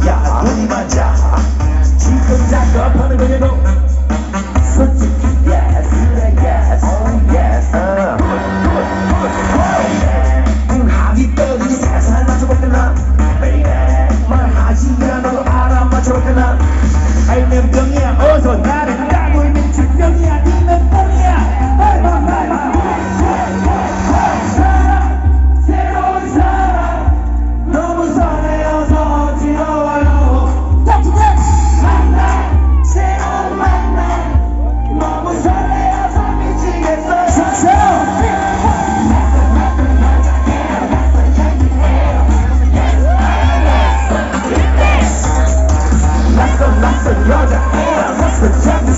그야 아니 맞아 지금 작업하는 거냐고.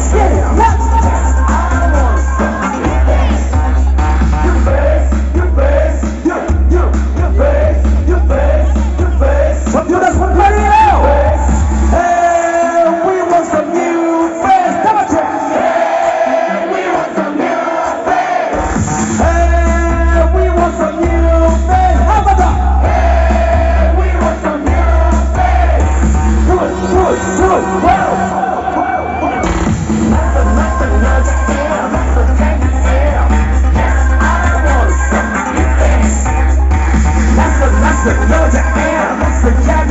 shit. another am. That's the